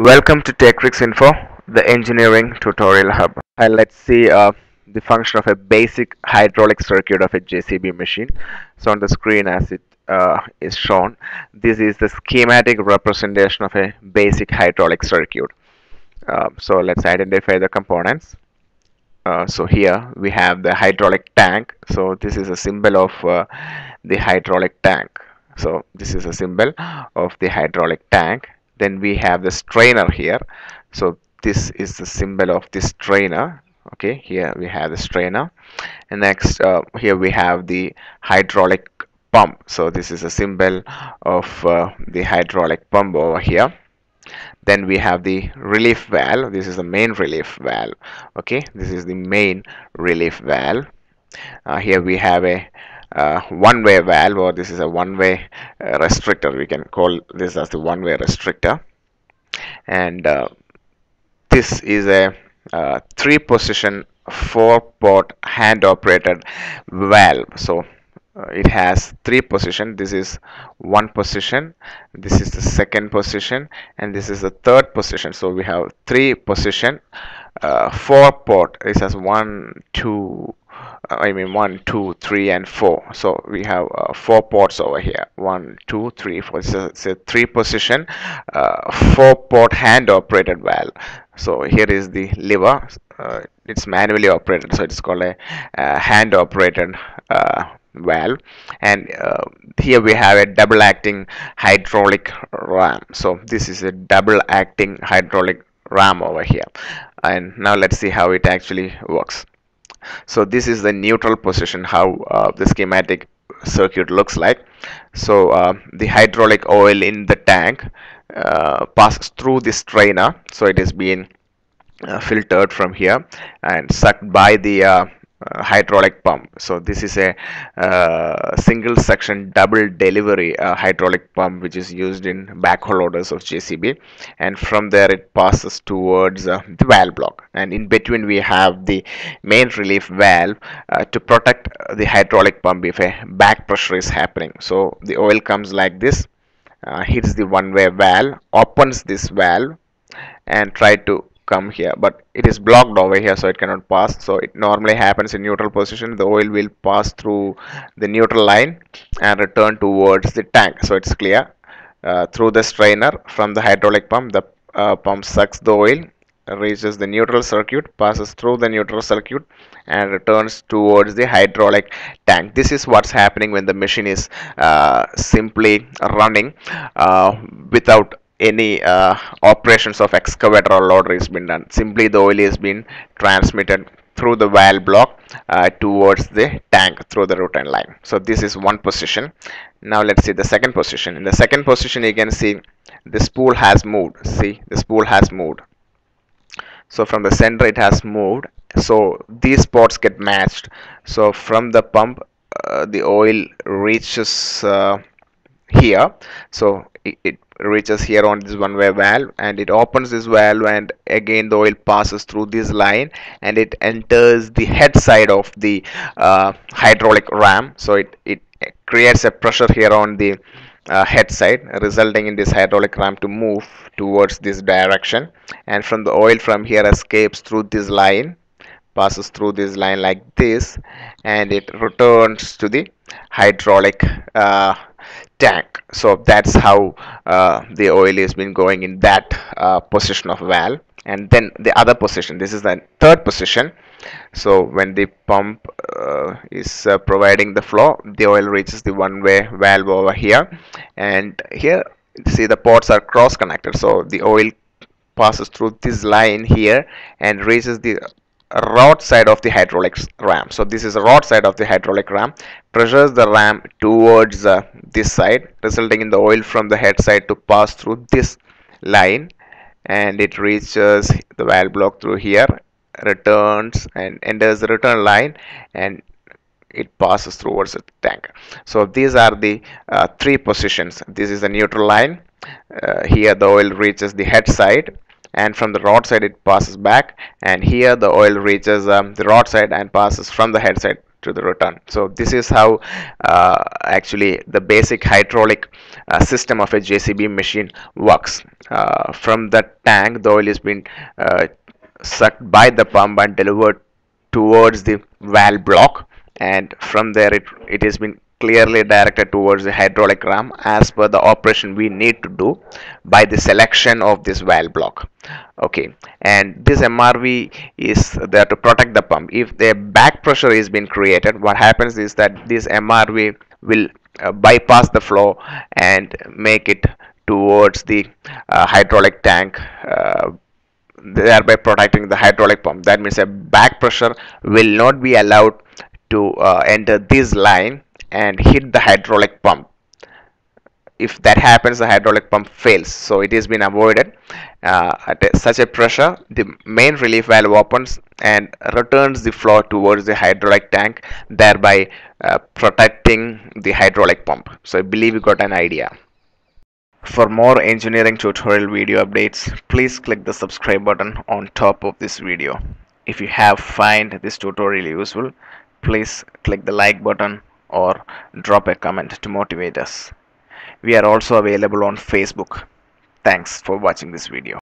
Welcome to TechTrix Info, the engineering tutorial hub. And let's see uh, the function of a basic hydraulic circuit of a JCB machine. So on the screen as it uh, is shown, this is the schematic representation of a basic hydraulic circuit. Uh, so let's identify the components. Uh, so here we have the hydraulic tank. So this is a symbol of uh, the hydraulic tank. So this is a symbol of the hydraulic tank then we have the strainer here. So this is the symbol of this strainer okay here we have the strainer and next uh, here we have the hydraulic pump. So this is a symbol of uh, the hydraulic pump over here. Then we have the relief valve. This is the main relief valve. Okay this is the main relief valve. Uh, here we have a uh, one-way valve or this is a one-way uh, restrictor. We can call this as the one-way restrictor. And uh, this is a uh, three position four port hand operated valve. So uh, it has three position. This is one position. This is the second position. And this is the third position. So we have three position uh, four port this has one two I mean one, two, three, and four. So we have uh, four ports over here. One, two, three, four. It's a, it's a three position, uh, four port hand operated valve. So here is the lever. Uh, it's manually operated, so it's called a hand operated uh, valve. And uh, here we have a double acting hydraulic ram. So this is a double acting hydraulic ram over here. And now let's see how it actually works so this is the neutral position how uh, the schematic circuit looks like. So uh, the hydraulic oil in the tank uh, passes through this strainer so it is being uh, filtered from here and sucked by the uh, uh, hydraulic pump. So this is a uh, single section double delivery uh, hydraulic pump which is used in backhoe loaders of JCB and from there it passes towards uh, the valve block. And in between we have the main relief valve uh, to protect the hydraulic pump if a back pressure is happening. So the oil comes like this uh, hits the one way valve opens this valve and try to come here but it is blocked over here so it cannot pass. So it normally happens in neutral position. The oil will pass through the neutral line and return towards the tank. So it's clear. Uh, through the strainer from the hydraulic pump the uh, pump sucks the oil reaches the neutral circuit passes through the neutral circuit and returns towards the hydraulic tank. This is what's happening when the machine is uh, simply running uh, without any uh, operations of excavator or loader is been done. Simply the oil is been transmitted through the valve block uh, towards the tank through the return line. So this is one position. Now let's see the second position. In the second position you can see the spool has moved. See the spool has moved. So from the center it has moved. So these spots get matched. So from the pump uh, the oil reaches uh, here. So it, it reaches here on this one way valve and it opens this valve and again the oil passes through this line and it enters the head side of the uh, hydraulic ram. So it, it creates a pressure here on the uh, head side resulting in this hydraulic ram to move towards this direction. And from the oil from here escapes through this line passes through this line like this and it returns to the hydraulic uh, tank. So that's how uh, the oil has been going in that uh, position of valve and then the other position this is the third position. So when the pump uh, is uh, providing the flow the oil reaches the one way valve over here. And here see the ports are cross connected so the oil passes through this line here and reaches the rod side of the hydraulic ram. So this is rod side of the hydraulic ram. Pressures the ram towards uh, this side resulting in the oil from the head side to pass through this line and it reaches the valve block through here returns and enters the return line and it passes towards the tank. So these are the uh, three positions. This is the neutral line. Uh, here the oil reaches the head side and from the rod side it passes back and here the oil reaches um, the rod side and passes from the head side to the return so this is how uh, actually the basic hydraulic uh, system of a JCB machine works. Uh, from the tank the oil is being uh, sucked by the pump and delivered towards the valve block and from there it, it has been clearly directed towards the hydraulic ram as per the operation we need to do by the selection of this valve block. Okay. And this MRV is there to protect the pump. If the back pressure is being created what happens is that this MRV will uh, bypass the flow and make it towards the uh, hydraulic tank uh, thereby protecting the hydraulic pump. That means a back pressure will not be allowed to uh, enter this line and hit the hydraulic pump. If that happens the hydraulic pump fails. So it has been avoided uh, at such a pressure. The main relief valve opens and returns the flow towards the hydraulic tank thereby uh, protecting the hydraulic pump. So I believe you got an idea. For more engineering tutorial video updates, please click the subscribe button on top of this video. If you have find this tutorial useful, please click the like button or drop a comment to motivate us. We are also available on Facebook. Thanks for watching this video.